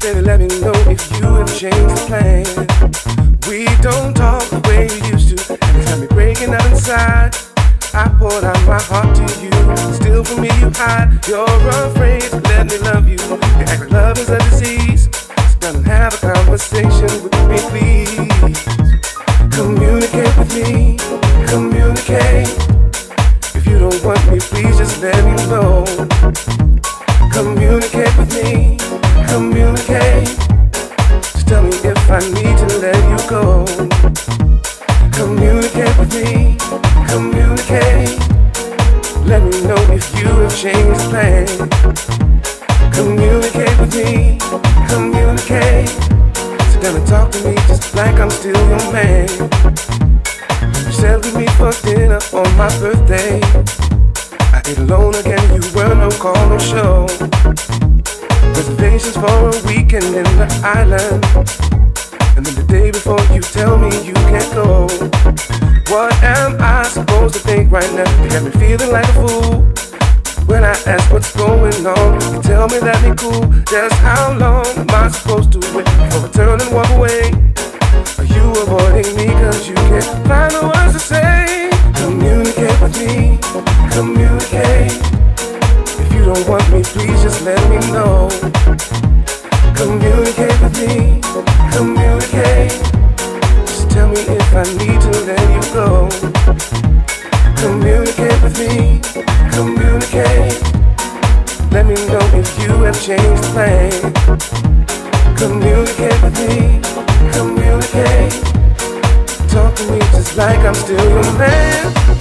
Baby, let me know if you have changed the plan. We don't talk the way we used to. Every time you're breaking up inside, I poured out my heart to you. Still from me you hide. You're afraid to let me love you. You act like love is a disease. Still don't have a conversation with me, please. Communicate with me. Communicate. If you don't want me, please just let me know. communicate. Let me know if you have changed plans. Communicate with me, communicate. Sit gonna talk to me just like I'm still your man. You said with me for dinner on my birthday. I ate alone again, you were no call, no show. Reservations for a weekend in the island. And then the day before you tell me you Got me feeling like a fool. When I ask what's going on, you tell me that ain't cool. Just how long am I supposed to wait for a turn and walk away? Are you avoiding me cause you can't find the words to say? Communicate with me, communicate. If you don't want me, please just let me know. Communicate with me, communicate. Just tell me if I need communicate. Let me know if you have changed plans. Communicate with me, communicate. Talk to me just like I'm still your man.